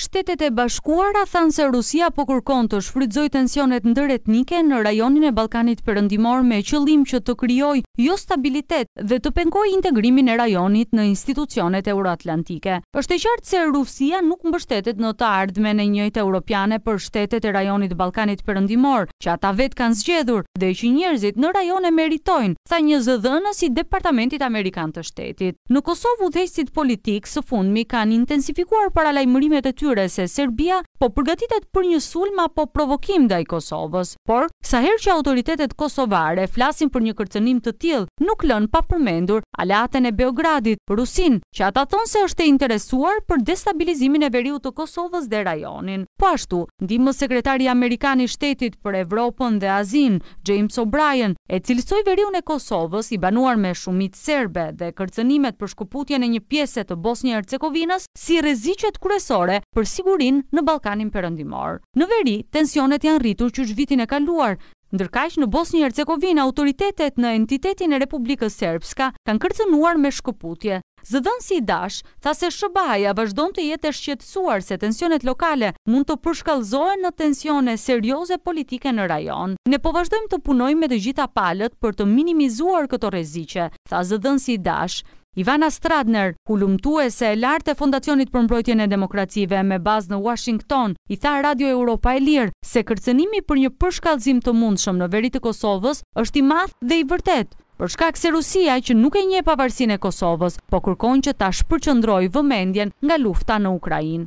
Shtetet e Bashkuara thanë se Rusia po kërkon të shfrytëzojë tensionet ndëretnike në rajonin e Ballkanit Perëndimor me qëllim që të krijojë jostabilitet dhe të pengojë integrimin e rajonit në institucionet euroatlantike. Është e qartë se Rusia nuk mbështetet në të ardhmen e njëjtë europiane për shtetet e rajonit Ballkanit Perëndimor, që ata vetë kanë zgjedhur dhe që njerëzit në rajon e meritojnë, tha një zëdhënës i Departamentit Amerikan të Shtetit. Në Kosovë udhëheqësit politikë së fundmi kanë intensifikuar paralajmërimet e tyre se Serbia po përgatitet për një sulm apo provokim ndaj Kosovës. Por, sa herë që autoritetet kosovare flasin për një kërcënim të tillë, nuk lënë pa përmendur aleaten e Beogradit, Rusinë, që ata thonë se është e interesuar për destabilizimin e veriut të Kosovës dhe rajon. rajonin. Po ashtu, ndihmëssekretari amerikan i Shtetit për Evropën dhe Azinë, James O'Brien, e cilësoi veriun e Kosovës, i banuar me shumicë serbe, dhe kërcënimet për shkëputjen e një pjese të Bosnje-Hercegovinës, si rreziqet kryesore për sigurinë në Ballkanin Perëndimor. Në veri, tensionet janë rritur qysh vitin e kaluar, ndërkaq në Bosnje-Hercegovinë autoritetet në entitetin e Republikës Serpska kanë kërcënuar me shkëputje. Zëdhënësi i DASH tha se SHBA-ja vazhdon të jetë e shqetësuar se tensionet lokale mund të përshkallëzohen në tensione serioze politike në rajon. Ne po vazhdojmë të punojmë me të gjitha palët për të minimizuar këto rreziqe, tha zëdhënësi i DASH. Ivana Stradner, hulumtuese e lartë e Fondacionit për Mbrojtjen e Demokracive me bazë në Uashington, i tha Radio Europa e Lirë se kërcënimi për një përshkallëzim të mundshëm në veri të Kosovës është i madh dhe i vërtetë. Për shkak se Rusia që nuk e njeh pavarësinë e Kosovës, po kërkon që ta shpërqendrojë vëmendjen nga lufta në Ukrainë.